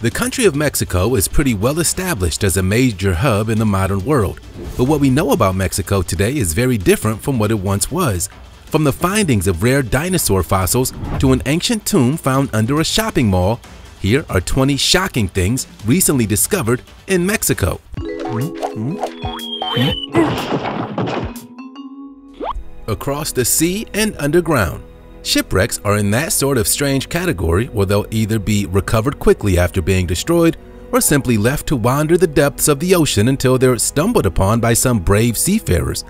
The country of Mexico is pretty well established as a major hub in the modern world, but what we know about Mexico today is very different from what it once was. From the findings of rare dinosaur fossils to an ancient tomb found under a shopping mall, here are 20 shocking things recently discovered in Mexico. Across the sea and underground, Shipwrecks are in that sort of strange category where they'll either be recovered quickly after being destroyed or simply left to wander the depths of the ocean until they're stumbled upon by some brave seafarers.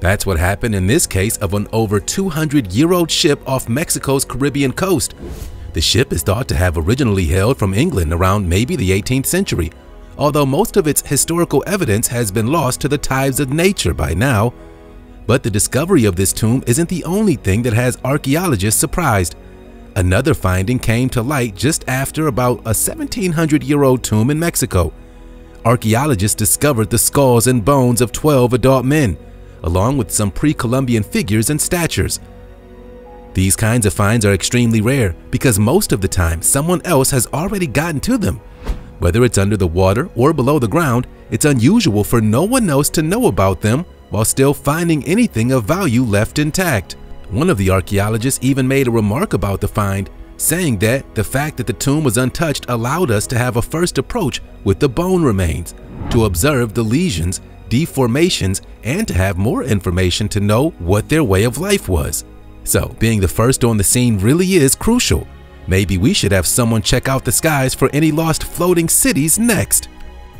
That's what happened in this case of an over 200-year-old ship off Mexico's Caribbean coast. The ship is thought to have originally hailed from England around maybe the 18th century, although most of its historical evidence has been lost to the tides of nature by now. But the discovery of this tomb isn't the only thing that has archaeologists surprised. Another finding came to light just after about a 1700-year-old tomb in Mexico. Archaeologists discovered the skulls and bones of 12 adult men, along with some pre-Columbian figures and statures. These kinds of finds are extremely rare because most of the time someone else has already gotten to them. Whether it's under the water or below the ground, it's unusual for no one else to know about them while still finding anything of value left intact. One of the archaeologists even made a remark about the find, saying that the fact that the tomb was untouched allowed us to have a first approach with the bone remains, to observe the lesions, deformations, and to have more information to know what their way of life was. So, being the first on the scene really is crucial. Maybe we should have someone check out the skies for any lost floating cities next.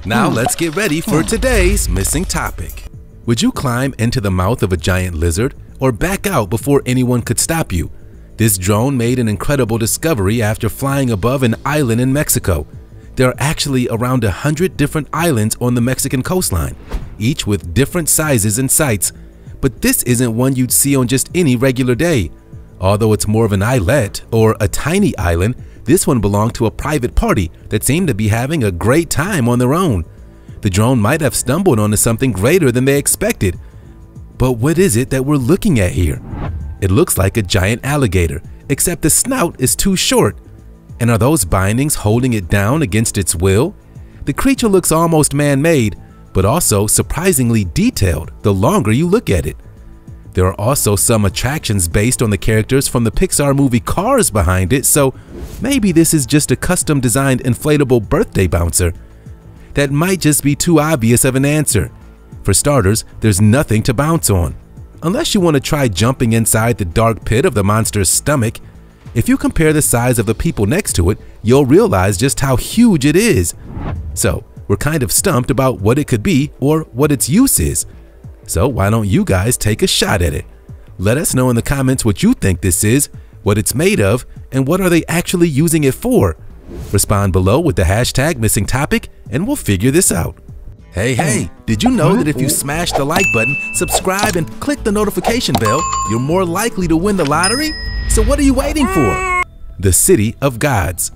Now hmm. let's get ready for hmm. today's missing topic. Would you climb into the mouth of a giant lizard or back out before anyone could stop you? This drone made an incredible discovery after flying above an island in Mexico. There are actually around a hundred different islands on the Mexican coastline, each with different sizes and sights, But this isn't one you'd see on just any regular day. Although it's more of an islet or a tiny island, this one belonged to a private party that seemed to be having a great time on their own. The drone might have stumbled onto something greater than they expected. But what is it that we're looking at here? It looks like a giant alligator, except the snout is too short. And are those bindings holding it down against its will? The creature looks almost man-made, but also surprisingly detailed the longer you look at it. There are also some attractions based on the characters from the Pixar movie Cars behind it, so maybe this is just a custom designed inflatable birthday bouncer. That might just be too obvious of an answer. For starters, there's nothing to bounce on. Unless you want to try jumping inside the dark pit of the monster's stomach, if you compare the size of the people next to it, you'll realize just how huge it is. So, we're kind of stumped about what it could be or what its use is. So why don't you guys take a shot at it? Let us know in the comments what you think this is, what it's made of, and what are they actually using it for? Respond below with the hashtag missing topic and we'll figure this out. Hey, hey, did you know that if you smash the like button, subscribe, and click the notification bell, you're more likely to win the lottery? So what are you waiting for? The City of Gods.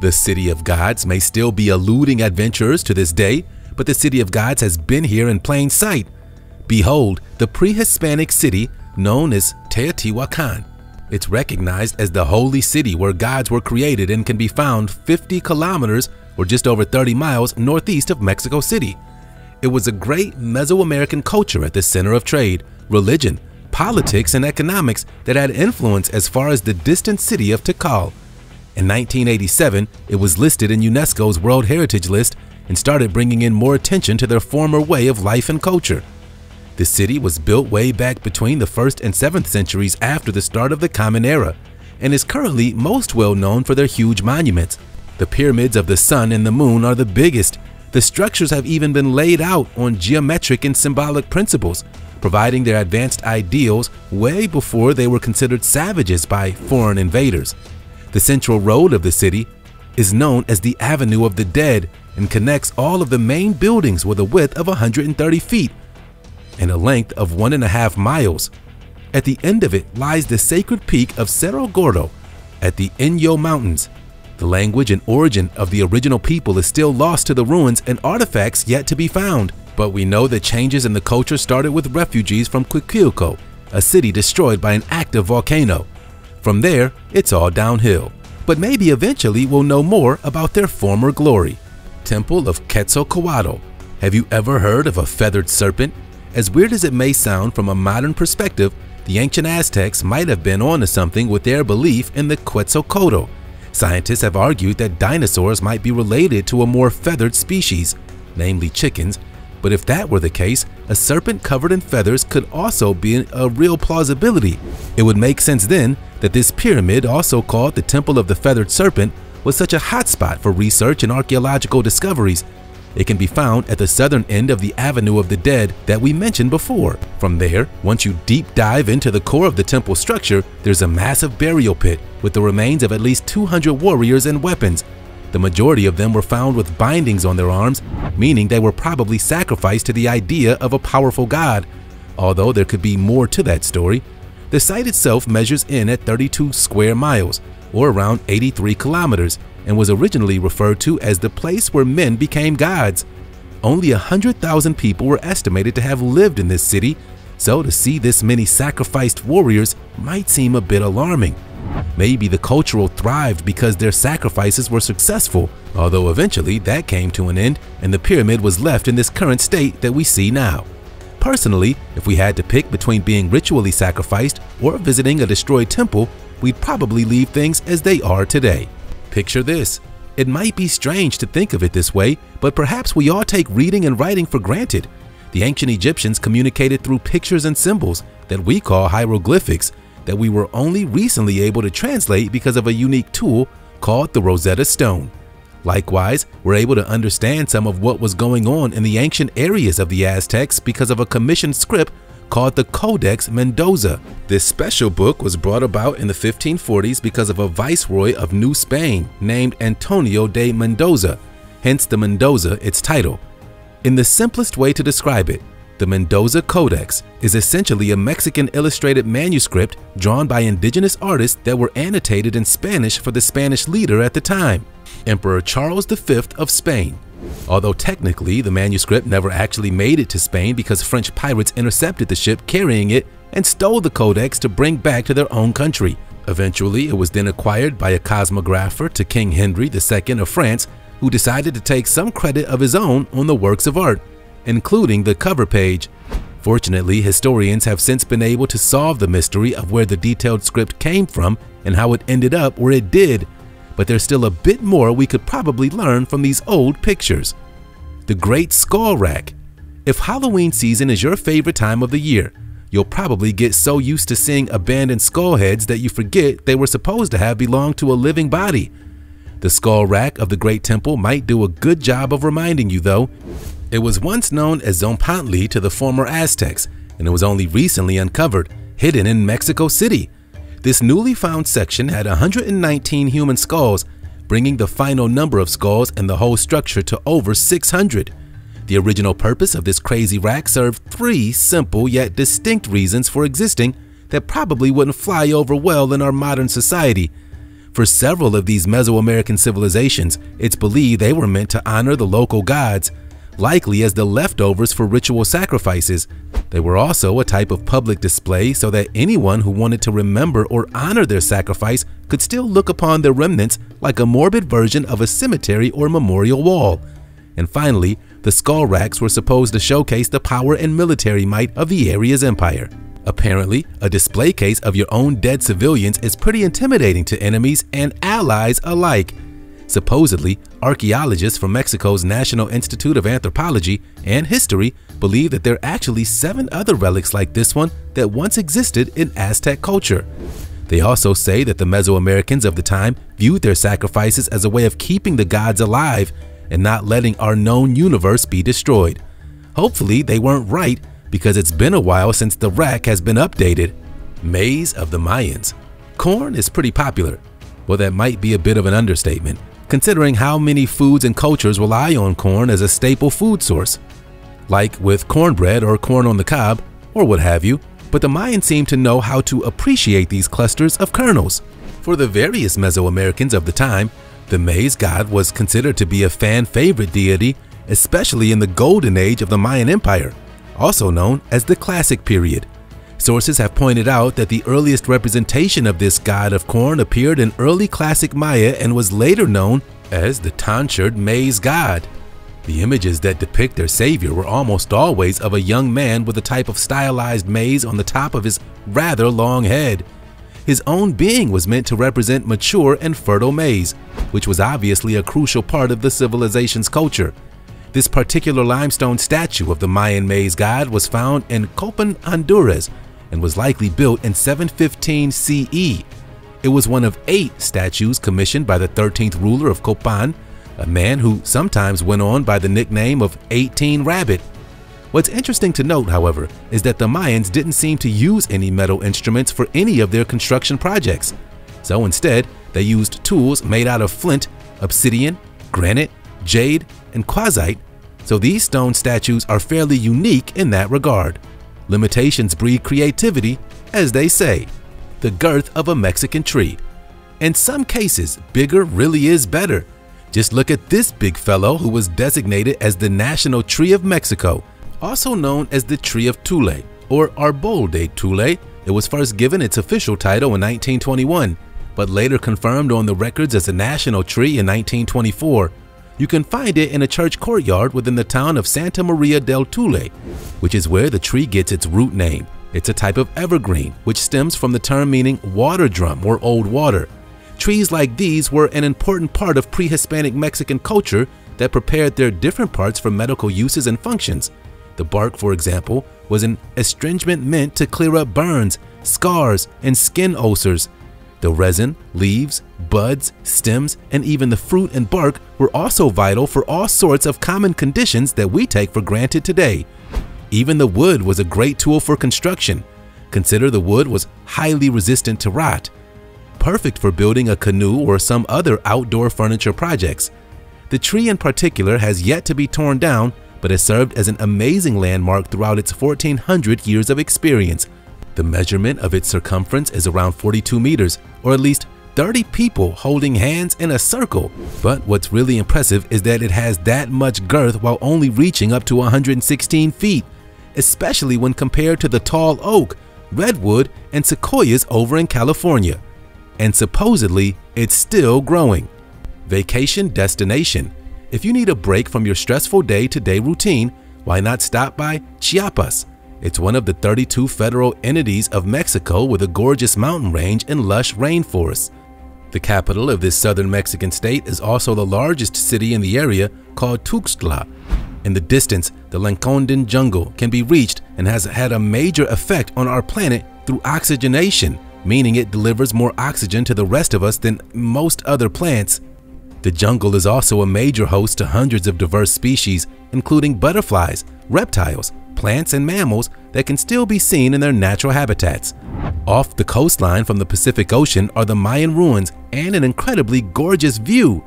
The City of Gods may still be eluding adventurers to this day, but the City of Gods has been here in plain sight. Behold, the pre-Hispanic city known as Teotihuacan. It's recognized as the holy city where gods were created and can be found 50 kilometers or just over 30 miles northeast of Mexico City. It was a great Mesoamerican culture at the center of trade, religion, politics, and economics that had influence as far as the distant city of Tikal. In 1987, it was listed in UNESCO's World Heritage List and started bringing in more attention to their former way of life and culture. The city was built way back between the 1st and 7th centuries after the start of the Common Era and is currently most well known for their huge monuments. The pyramids of the sun and the moon are the biggest. The structures have even been laid out on geometric and symbolic principles, providing their advanced ideals way before they were considered savages by foreign invaders. The central road of the city is known as the Avenue of the Dead and connects all of the main buildings with a width of 130 feet and a length of one and a half miles. At the end of it lies the sacred peak of Cerro Gordo at the Inyo Mountains. The language and origin of the original people is still lost to the ruins and artifacts yet to be found, but we know that changes in the culture started with refugees from Cuicuilco, a city destroyed by an active volcano. From there, it's all downhill. but maybe eventually we'll know more about their former glory. Temple of Quetzalcoatl. Have you ever heard of a feathered serpent? As weird as it may sound from a modern perspective, the ancient Aztecs might have been onto something with their belief in the Quetzalcoatl. Scientists have argued that dinosaurs might be related to a more feathered species, namely chickens, but if that were the case, a serpent covered in feathers could also be a real plausibility. It would make sense then that this pyramid, also called the Temple of the Feathered Serpent, was such a hotspot for research and archaeological discoveries. It can be found at the southern end of the Avenue of the Dead that we mentioned before. From there, once you deep dive into the core of the temple structure, there's a massive burial pit with the remains of at least 200 warriors and weapons. The majority of them were found with bindings on their arms, meaning they were probably sacrificed to the idea of a powerful god. Although there could be more to that story, the site itself measures in at 32 square miles, or around 83 kilometers, and was originally referred to as the place where men became gods. Only 100,000 people were estimated to have lived in this city, so to see this many sacrificed warriors might seem a bit alarming. Maybe the cultural thrived because their sacrifices were successful, although eventually that came to an end and the pyramid was left in this current state that we see now. Personally, if we had to pick between being ritually sacrificed or visiting a destroyed temple, we'd probably leave things as they are today. Picture this. It might be strange to think of it this way, but perhaps we all take reading and writing for granted. The ancient Egyptians communicated through pictures and symbols that we call hieroglyphics that we were only recently able to translate because of a unique tool called the Rosetta Stone. Likewise, we're able to understand some of what was going on in the ancient areas of the Aztecs because of a commissioned script called the Codex Mendoza. This special book was brought about in the 1540s because of a viceroy of New Spain named Antonio de Mendoza, hence the Mendoza its title. In the simplest way to describe it, the Mendoza Codex is essentially a Mexican illustrated manuscript drawn by indigenous artists that were annotated in Spanish for the Spanish leader at the time, Emperor Charles V of Spain. Although technically the manuscript never actually made it to Spain because French pirates intercepted the ship carrying it and stole the codex to bring back to their own country. Eventually, it was then acquired by a cosmographer to King Henry II of France, who decided to take some credit of his own on the works of art including the cover page. Fortunately, historians have since been able to solve the mystery of where the detailed script came from and how it ended up where it did, but there's still a bit more we could probably learn from these old pictures. The Great Skull Rack. If Halloween season is your favorite time of the year, you'll probably get so used to seeing abandoned skull heads that you forget they were supposed to have belonged to a living body. The skull rack of the Great Temple might do a good job of reminding you, though, it was once known as Tzompantli to the former Aztecs, and it was only recently uncovered, hidden in Mexico City. This newly found section had 119 human skulls, bringing the final number of skulls and the whole structure to over 600. The original purpose of this crazy rack served three simple yet distinct reasons for existing that probably wouldn't fly over well in our modern society. For several of these Mesoamerican civilizations, it's believed they were meant to honor the local gods, likely as the leftovers for ritual sacrifices. They were also a type of public display so that anyone who wanted to remember or honor their sacrifice could still look upon their remnants like a morbid version of a cemetery or memorial wall. And finally, the skull racks were supposed to showcase the power and military might of the area's empire. Apparently, a display case of your own dead civilians is pretty intimidating to enemies and allies alike, Supposedly, archaeologists from Mexico's National Institute of Anthropology and History believe that there are actually seven other relics like this one that once existed in Aztec culture. They also say that the Mesoamericans of the time viewed their sacrifices as a way of keeping the gods alive and not letting our known universe be destroyed. Hopefully, they weren't right because it's been a while since the rack has been updated. Maze of the Mayans. Corn is pretty popular. Well, that might be a bit of an understatement considering how many foods and cultures rely on corn as a staple food source, like with cornbread or corn on the cob, or what have you, but the Mayans seem to know how to appreciate these clusters of kernels. For the various Mesoamericans of the time, the maize god was considered to be a fan favorite deity, especially in the golden age of the Mayan Empire, also known as the Classic period. Sources have pointed out that the earliest representation of this god of corn appeared in early classic Maya and was later known as the tonsured maize god. The images that depict their savior were almost always of a young man with a type of stylized maize on the top of his rather long head. His own being was meant to represent mature and fertile maize, which was obviously a crucial part of the civilization's culture. This particular limestone statue of the Mayan maize god was found in Copan, Honduras, and was likely built in 715 CE. It was one of eight statues commissioned by the 13th ruler of Copan, a man who sometimes went on by the nickname of 18 Rabbit. What's interesting to note, however, is that the Mayans didn't seem to use any metal instruments for any of their construction projects. So instead, they used tools made out of flint, obsidian, granite, jade, and quartzite, so these stone statues are fairly unique in that regard. Limitations breed creativity, as they say. The girth of a Mexican tree. In some cases, bigger really is better. Just look at this big fellow who was designated as the National Tree of Mexico, also known as the Tree of Tule or Arbol de Tule. It was first given its official title in 1921, but later confirmed on the records as a national tree in 1924. You can find it in a church courtyard within the town of Santa Maria del Tule, which is where the tree gets its root name. It's a type of evergreen, which stems from the term meaning water drum or old water. Trees like these were an important part of pre-Hispanic Mexican culture that prepared their different parts for medical uses and functions. The bark, for example, was an astringent meant to clear up burns, scars, and skin ulcers. The resin, leaves, buds, stems, and even the fruit and bark were also vital for all sorts of common conditions that we take for granted today. Even the wood was a great tool for construction. Consider the wood was highly resistant to rot perfect for building a canoe or some other outdoor furniture projects. The tree in particular has yet to be torn down, but has served as an amazing landmark throughout its 1400 years of experience. The measurement of its circumference is around 42 meters, or at least 30 people holding hands in a circle. But what's really impressive is that it has that much girth while only reaching up to 116 feet, especially when compared to the tall oak, redwood, and sequoias over in California and supposedly it's still growing. Vacation destination. If you need a break from your stressful day-to-day -day routine, why not stop by Chiapas? It's one of the 32 federal entities of Mexico with a gorgeous mountain range and lush rainforests. The capital of this southern Mexican state is also the largest city in the area called Tuxtla. In the distance, the Lacandon jungle can be reached and has had a major effect on our planet through oxygenation meaning it delivers more oxygen to the rest of us than most other plants. The jungle is also a major host to hundreds of diverse species, including butterflies, reptiles, plants, and mammals that can still be seen in their natural habitats. Off the coastline from the Pacific Ocean are the Mayan ruins and an incredibly gorgeous view.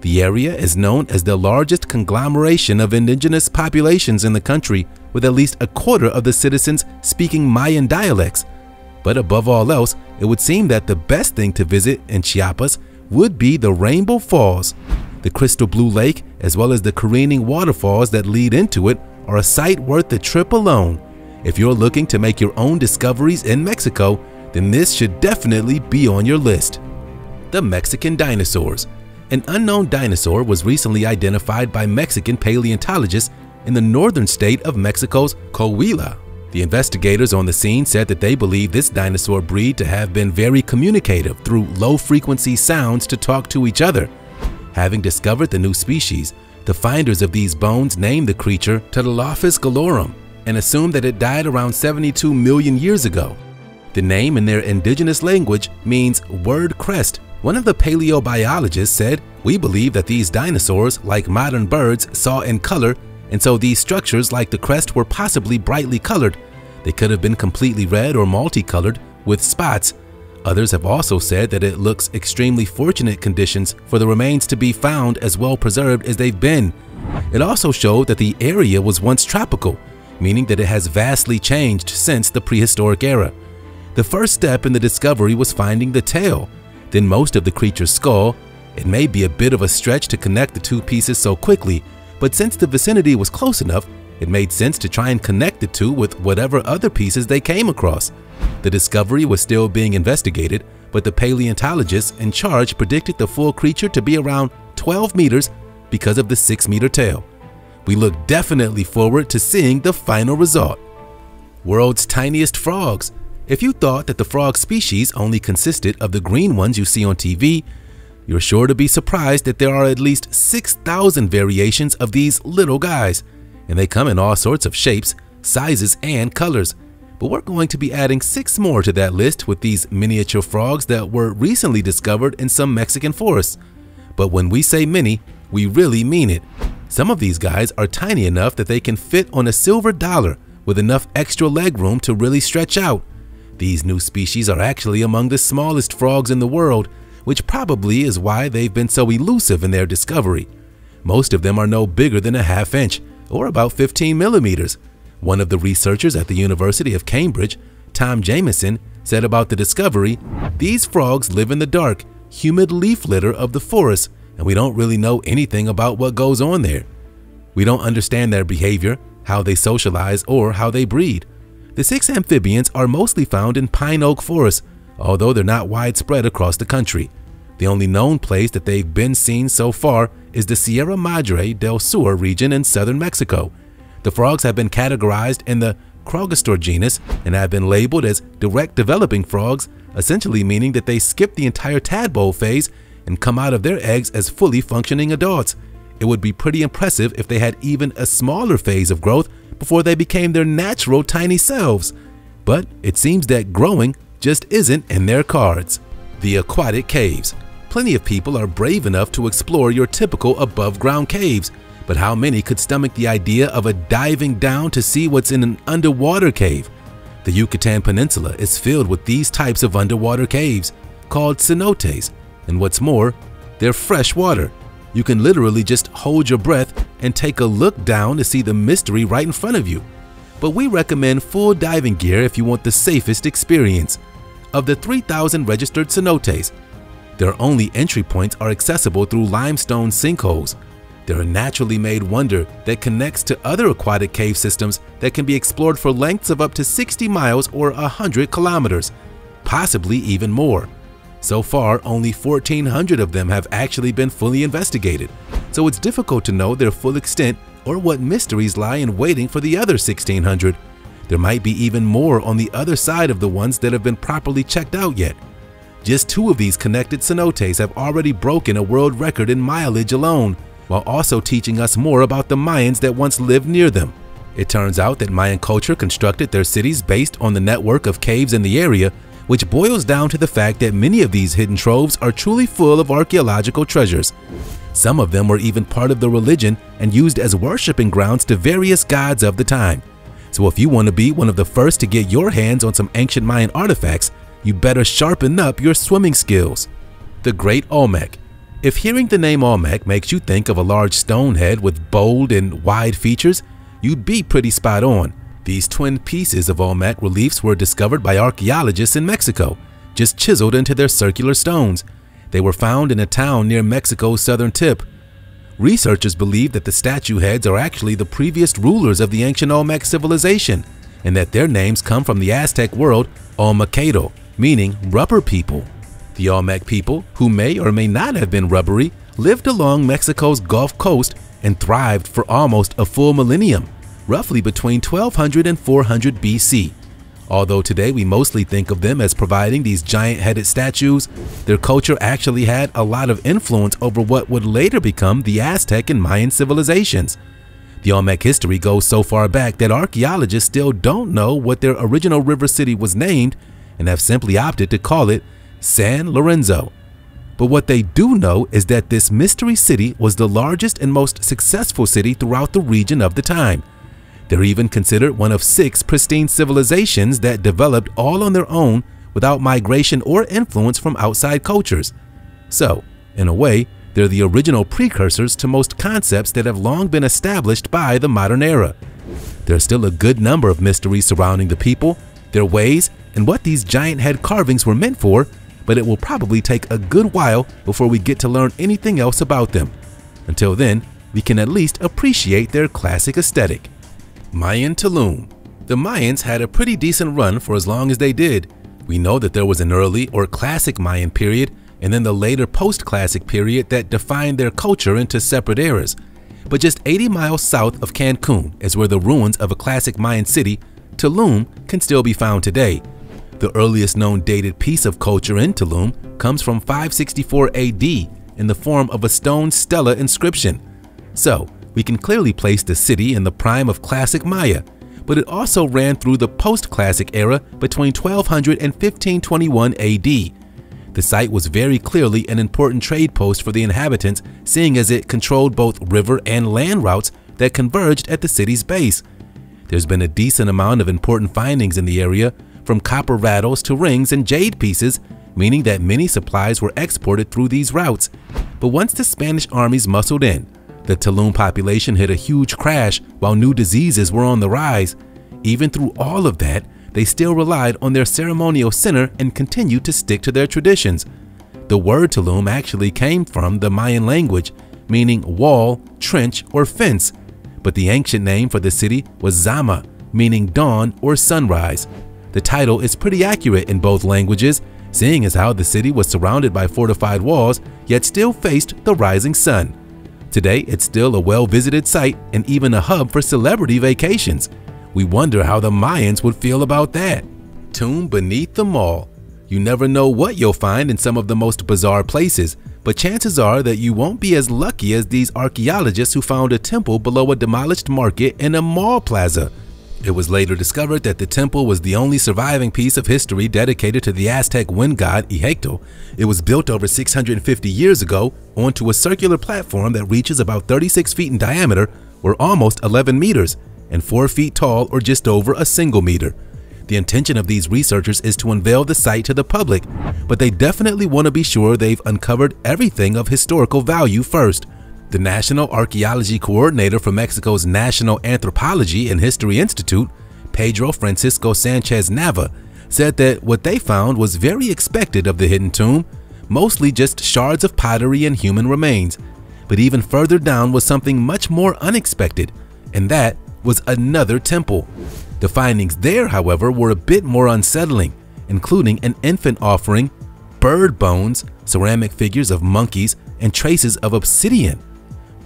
The area is known as the largest conglomeration of indigenous populations in the country, with at least a quarter of the citizens speaking Mayan dialects, but above all else, it would seem that the best thing to visit in Chiapas would be the Rainbow Falls. The crystal blue lake, as well as the careening waterfalls that lead into it, are a sight worth the trip alone. If you're looking to make your own discoveries in Mexico, then this should definitely be on your list. The Mexican Dinosaurs An unknown dinosaur was recently identified by Mexican paleontologists in the northern state of Mexico's Coahuila. The investigators on the scene said that they believe this dinosaur breed to have been very communicative through low-frequency sounds to talk to each other. Having discovered the new species, the finders of these bones named the creature Tlatolophus galorum and assumed that it died around 72 million years ago. The name in their indigenous language means word crest. One of the paleobiologists said, we believe that these dinosaurs, like modern birds, saw in color and so these structures like the crest were possibly brightly colored they could have been completely red or multicolored with spots. Others have also said that it looks extremely fortunate conditions for the remains to be found as well preserved as they've been. It also showed that the area was once tropical, meaning that it has vastly changed since the prehistoric era. The first step in the discovery was finding the tail, then most of the creature's skull. It may be a bit of a stretch to connect the two pieces so quickly, but since the vicinity was close enough, It made sense to try and connect the two with whatever other pieces they came across. The discovery was still being investigated, but the paleontologists in charge predicted the full creature to be around 12 meters because of the 6 meter tail. We look definitely forward to seeing the final result. World's tiniest frogs. If you thought that the frog species only consisted of the green ones you see on TV, you're sure to be surprised that there are at least 6,000 variations of these little guys, and they come in all sorts of shapes, sizes, and colors. But we're going to be adding six more to that list with these miniature frogs that were recently discovered in some Mexican forests. But when we say mini, we really mean it. Some of these guys are tiny enough that they can fit on a silver dollar with enough extra leg room to really stretch out. These new species are actually among the smallest frogs in the world, which probably is why they've been so elusive in their discovery. Most of them are no bigger than a half inch, or about 15 millimeters. One of the researchers at the University of Cambridge, Tom Jameson, said about the discovery, these frogs live in the dark, humid leaf litter of the forest, and we don't really know anything about what goes on there. We don't understand their behavior, how they socialize, or how they breed. The six amphibians are mostly found in pine oak forests, although they're not widespread across the country. The only known place that they've been seen so far is the Sierra Madre del Sur region in southern Mexico. The frogs have been categorized in the Craugastor genus and have been labeled as direct developing frogs, essentially meaning that they skip the entire tadpole phase and come out of their eggs as fully functioning adults. It would be pretty impressive if they had even a smaller phase of growth before they became their natural tiny selves. But it seems that growing just isn't in their cards. The aquatic caves. Plenty of people are brave enough to explore your typical above ground caves, but how many could stomach the idea of a diving down to see what's in an underwater cave? The Yucatan Peninsula is filled with these types of underwater caves, called cenotes, and what's more, they're fresh water. You can literally just hold your breath and take a look down to see the mystery right in front of you. But we recommend full diving gear if you want the safest experience. Of the 3,000 registered cenotes, their only entry points are accessible through limestone sinkholes. They're a naturally made wonder that connects to other aquatic cave systems that can be explored for lengths of up to 60 miles or 100 kilometers, possibly even more. So far, only 1,400 of them have actually been fully investigated, so it's difficult to know their full extent or what mysteries lie in waiting for the other 1,600. There might be even more on the other side of the ones that have been properly checked out yet. Just two of these connected cenotes have already broken a world record in mileage alone, while also teaching us more about the Mayans that once lived near them. It turns out that Mayan culture constructed their cities based on the network of caves in the area which boils down to the fact that many of these hidden troves are truly full of archaeological treasures. Some of them were even part of the religion and used as worshiping grounds to various gods of the time. So if you want to be one of the first to get your hands on some ancient Mayan artifacts, you better sharpen up your swimming skills. The Great Olmec If hearing the name Olmec makes you think of a large stone head with bold and wide features, you'd be pretty spot on. These twin pieces of Olmec reliefs were discovered by archaeologists in Mexico, just chiseled into their circular stones. They were found in a town near Mexico's southern tip. Researchers believe that the statue heads are actually the previous rulers of the ancient Olmec civilization, and that their names come from the Aztec world Olmecato, meaning rubber people. The Olmec people, who may or may not have been rubbery, lived along Mexico's Gulf Coast and thrived for almost a full millennium roughly between 1200 and 400 BC. Although today we mostly think of them as providing these giant-headed statues, their culture actually had a lot of influence over what would later become the Aztec and Mayan civilizations. The Olmec history goes so far back that archaeologists still don't know what their original river city was named and have simply opted to call it San Lorenzo. But what they do know is that this mystery city was the largest and most successful city throughout the region of the time, they're even considered one of six pristine civilizations that developed all on their own without migration or influence from outside cultures. So, in a way, they're the original precursors to most concepts that have long been established by the modern era. There's still a good number of mysteries surrounding the people, their ways, and what these giant head carvings were meant for, but it will probably take a good while before we get to learn anything else about them. Until then, we can at least appreciate their classic aesthetic. Mayan Tulum The Mayans had a pretty decent run for as long as they did. We know that there was an early or classic Mayan period and then the later post-classic period that defined their culture into separate eras. But just 80 miles south of Cancun is where the ruins of a classic Mayan city, Tulum, can still be found today. The earliest known dated piece of culture in Tulum comes from 564 AD in the form of a stone stela inscription. So, we can clearly place the city in the prime of classic Maya, but it also ran through the post-classic era between 1200 and 1521 AD. The site was very clearly an important trade post for the inhabitants, seeing as it controlled both river and land routes that converged at the city's base. There's been a decent amount of important findings in the area, from copper rattles to rings and jade pieces, meaning that many supplies were exported through these routes. But once the Spanish armies muscled in, the Tulum population hit a huge crash while new diseases were on the rise. Even through all of that, they still relied on their ceremonial center and continued to stick to their traditions. The word Tulum actually came from the Mayan language, meaning wall, trench, or fence, but the ancient name for the city was Zama, meaning dawn or sunrise. The title is pretty accurate in both languages, seeing as how the city was surrounded by fortified walls, yet still faced the rising sun. Today, it's still a well-visited site and even a hub for celebrity vacations. We wonder how the Mayans would feel about that. Tomb beneath the mall. You never know what you'll find in some of the most bizarre places, but chances are that you won't be as lucky as these archaeologists who found a temple below a demolished market in a mall plaza. It was later discovered that the temple was the only surviving piece of history dedicated to the Aztec wind god Ehecatl. It was built over 650 years ago onto a circular platform that reaches about 36 feet in diameter or almost 11 meters and 4 feet tall or just over a single meter. The intention of these researchers is to unveil the site to the public, but they definitely want to be sure they've uncovered everything of historical value first. The National Archaeology Coordinator for Mexico's National Anthropology and History Institute, Pedro Francisco Sanchez Nava, said that what they found was very expected of the hidden tomb, mostly just shards of pottery and human remains. But even further down was something much more unexpected, and that was another temple. The findings there, however, were a bit more unsettling, including an infant offering, bird bones, ceramic figures of monkeys, and traces of obsidian.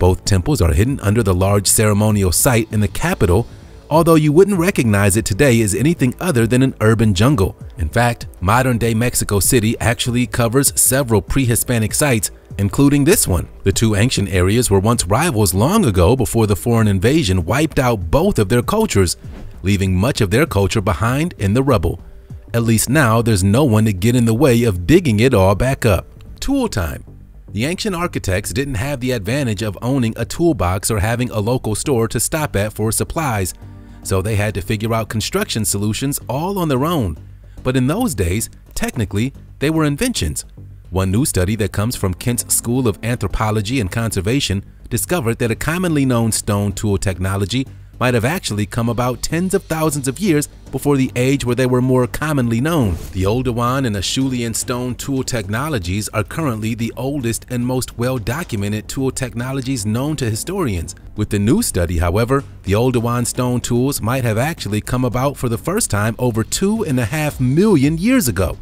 Both temples are hidden under the large ceremonial site in the capital, although you wouldn't recognize it today as anything other than an urban jungle. In fact, modern-day Mexico City actually covers several pre-Hispanic sites including this one. The two ancient areas were once rivals long ago before the foreign invasion wiped out both of their cultures, leaving much of their culture behind in the rubble. At least now there's no one to get in the way of digging it all back up. Tool time. The ancient architects didn't have the advantage of owning a toolbox or having a local store to stop at for supplies, so they had to figure out construction solutions all on their own. But in those days, technically, they were inventions. One new study that comes from Kent's School of Anthropology and Conservation discovered that a commonly known stone tool technology might have actually come about tens of thousands of years before the age where they were more commonly known. The Oldowan and Acheulean stone tool technologies are currently the oldest and most well-documented tool technologies known to historians. With the new study, however, the Oldowan stone tools might have actually come about for the first time over two and a half million years ago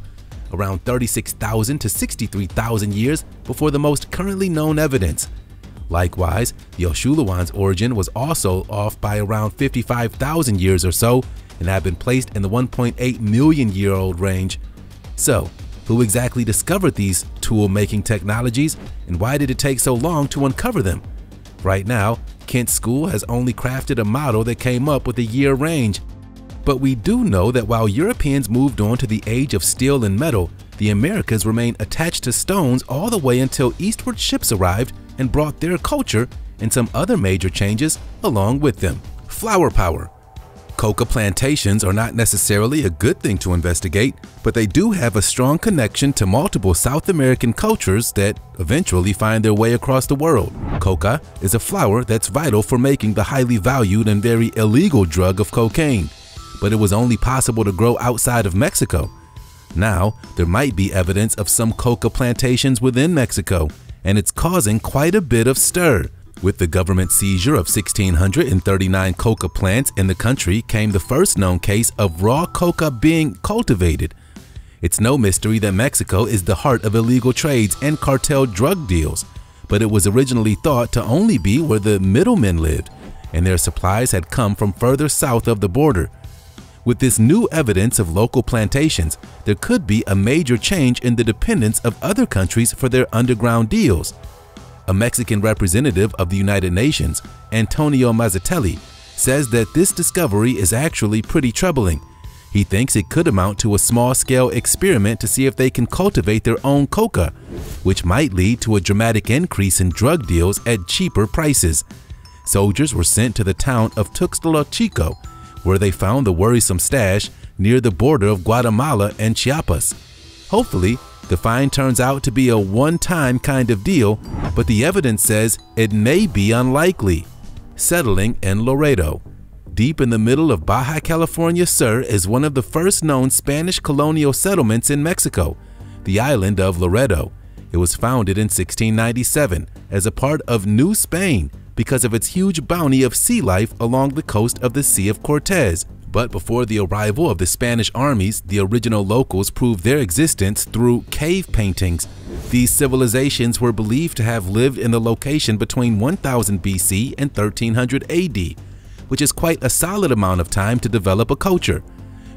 around 36,000 to 63,000 years before the most currently known evidence. Likewise, the origin was also off by around 55,000 years or so and had been placed in the 1.8 million year old range. So, who exactly discovered these tool making technologies and why did it take so long to uncover them? Right now, Kent School has only crafted a model that came up with a year range, but we do know that while Europeans moved on to the age of steel and metal, the Americas remained attached to stones all the way until eastward ships arrived and brought their culture and some other major changes along with them. Flower power. Coca plantations are not necessarily a good thing to investigate, but they do have a strong connection to multiple South American cultures that eventually find their way across the world. Coca is a flower that's vital for making the highly valued and very illegal drug of cocaine but it was only possible to grow outside of Mexico. Now, there might be evidence of some coca plantations within Mexico, and it's causing quite a bit of stir. With the government seizure of 1,639 coca plants in the country came the first known case of raw coca being cultivated. It's no mystery that Mexico is the heart of illegal trades and cartel drug deals, but it was originally thought to only be where the middlemen lived, and their supplies had come from further south of the border. With this new evidence of local plantations, there could be a major change in the dependence of other countries for their underground deals a Mexican representative of the United Nations, Antonio Mazzitelli, says that this discovery is actually pretty troubling. He thinks it could amount to a small-scale experiment to see if they can cultivate their own coca, which might lead to a dramatic increase in drug deals at cheaper prices. Soldiers were sent to the town of Tuxtla Chico, where they found the worrisome stash near the border of Guatemala and Chiapas. Hopefully, the find turns out to be a one-time kind of deal, but the evidence says it may be unlikely. Settling in Loreto. Deep in the middle of Baja California Sur is one of the first known Spanish colonial settlements in Mexico, the island of Loreto. It was founded in 1697 as a part of New Spain because of its huge bounty of sea life along the coast of the Sea of Cortez. But before the arrival of the Spanish armies, the original locals proved their existence through cave paintings. These civilizations were believed to have lived in the location between 1000 BC and 1300 AD, which is quite a solid amount of time to develop a culture.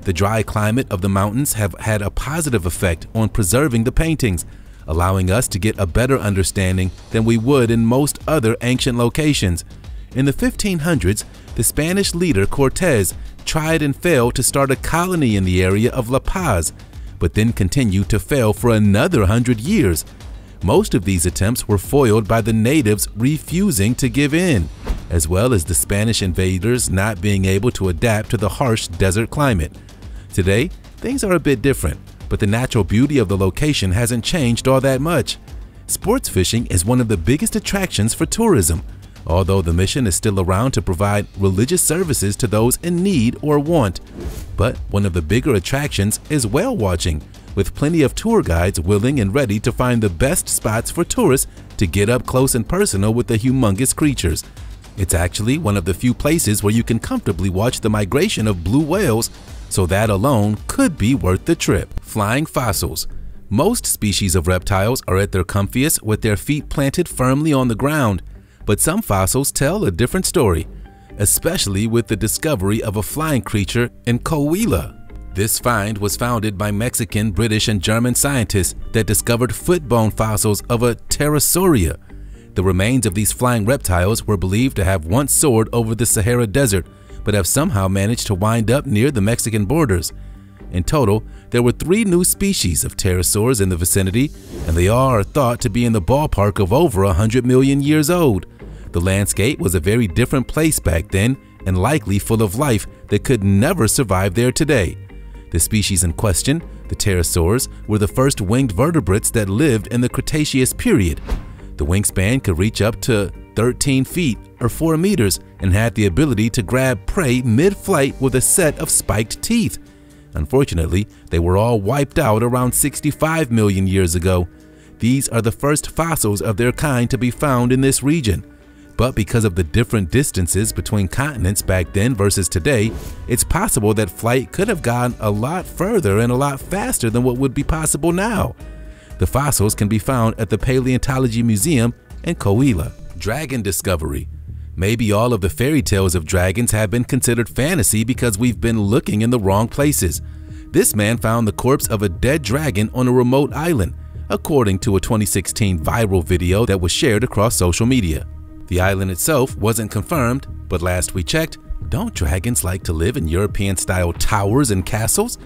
The dry climate of the mountains have had a positive effect on preserving the paintings, allowing us to get a better understanding than we would in most other ancient locations. In the 1500s, the Spanish leader Cortez tried and failed to start a colony in the area of La Paz, but then continued to fail for another hundred years. Most of these attempts were foiled by the natives refusing to give in, as well as the Spanish invaders not being able to adapt to the harsh desert climate. Today, things are a bit different, but the natural beauty of the location hasn't changed all that much. Sports fishing is one of the biggest attractions for tourism, although the mission is still around to provide religious services to those in need or want. But one of the bigger attractions is whale watching, with plenty of tour guides willing and ready to find the best spots for tourists to get up close and personal with the humongous creatures. It's actually one of the few places where you can comfortably watch the migration of blue whales, so that alone could be worth the trip. Flying fossils. Most species of reptiles are at their comfiest with their feet planted firmly on the ground. But some fossils tell a different story, especially with the discovery of a flying creature in Coahuila. This find was founded by Mexican, British, and German scientists that discovered foot bone fossils of a pterosauria. The remains of these flying reptiles were believed to have once soared over the Sahara Desert, but have somehow managed to wind up near the Mexican borders. In total, there were three new species of pterosaurs in the vicinity, and they are thought to be in the ballpark of over 100 million years old. The landscape was a very different place back then and likely full of life that could never survive there today. The species in question, the pterosaurs, were the first winged vertebrates that lived in the Cretaceous period. The wingspan could reach up to 13 feet or 4 meters and had the ability to grab prey mid-flight with a set of spiked teeth. Unfortunately, they were all wiped out around 65 million years ago. These are the first fossils of their kind to be found in this region. But because of the different distances between continents back then versus today, it's possible that flight could have gone a lot further and a lot faster than what would be possible now. The fossils can be found at the Paleontology Museum in Coahuila. Dragon Discovery Maybe all of the fairy tales of dragons have been considered fantasy because we've been looking in the wrong places. This man found the corpse of a dead dragon on a remote island, according to a 2016 viral video that was shared across social media. The island itself wasn't confirmed, but last we checked, don't dragons like to live in European-style towers and castles?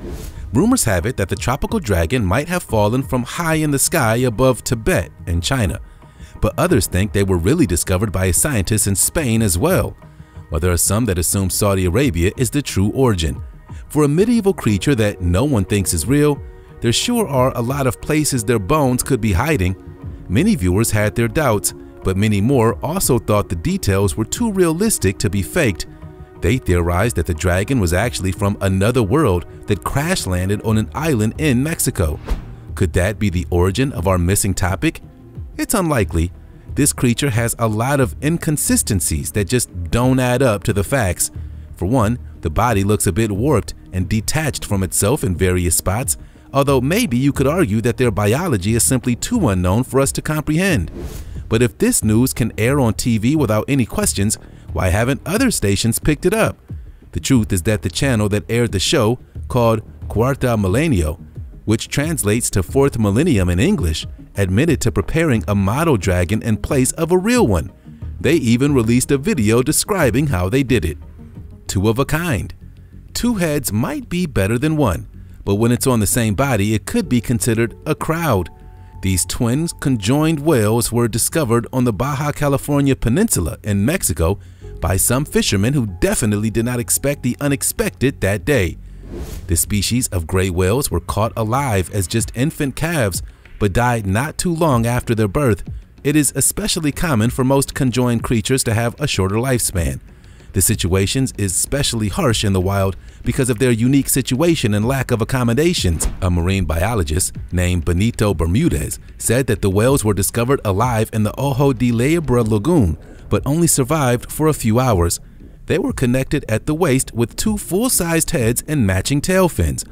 Rumors have it that the tropical dragon might have fallen from high in the sky above Tibet in China but others think they were really discovered by a scientist in Spain as well, while there are some that assume Saudi Arabia is the true origin. For a medieval creature that no one thinks is real, there sure are a lot of places their bones could be hiding. Many viewers had their doubts, but many more also thought the details were too realistic to be faked. They theorized that the dragon was actually from another world that crash landed on an island in Mexico. Could that be the origin of our missing topic? It's unlikely. this creature has a lot of inconsistencies that just don't add up to the facts. For one, the body looks a bit warped and detached from itself in various spots, although maybe you could argue that their biology is simply too unknown for us to comprehend. But if this news can air on TV without any questions, why haven't other stations picked it up? The truth is that the channel that aired the show, called Cuarto Milenio, which translates to fourth millennium in English, admitted to preparing a model dragon in place of a real one. They even released a video describing how they did it. Two of a kind. Two heads might be better than one, but when it's on the same body, it could be considered a crowd. These twin conjoined whales were discovered on the Baja California Peninsula in Mexico by some fishermen who definitely did not expect the unexpected that day. The species of gray whales were caught alive as just infant calves but died not too long after their birth. It is especially common for most conjoined creatures to have a shorter lifespan. The situation is especially harsh in the wild because of their unique situation and lack of accommodations. A marine biologist named Benito Bermudez said that the whales were discovered alive in the Ojo de Liebre lagoon, but only survived for a few hours. They were connected at the waist with two full-sized heads and matching tail fins.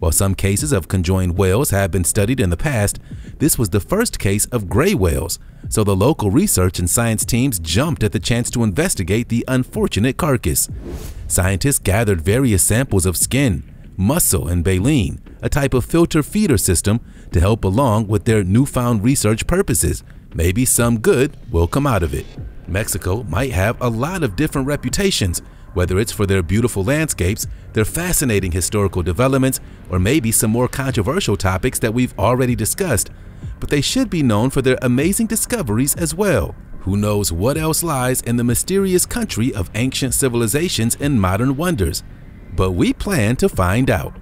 While some cases of conjoined whales have been studied in the past, this was the first case of gray whales, so the local research and science teams jumped at the chance to investigate the unfortunate carcass. Scientists gathered various samples of skin, muscle, and baleen, a type of filter feeder system, to help along with their newfound research purposes. Maybe some good will come out of it. Mexico might have a lot of different reputations, whether it's for their beautiful landscapes, their fascinating historical developments, or maybe some more controversial topics that we've already discussed. But they should be known for their amazing discoveries as well. Who knows what else lies in the mysterious country of ancient civilizations and modern wonders? But we plan to find out.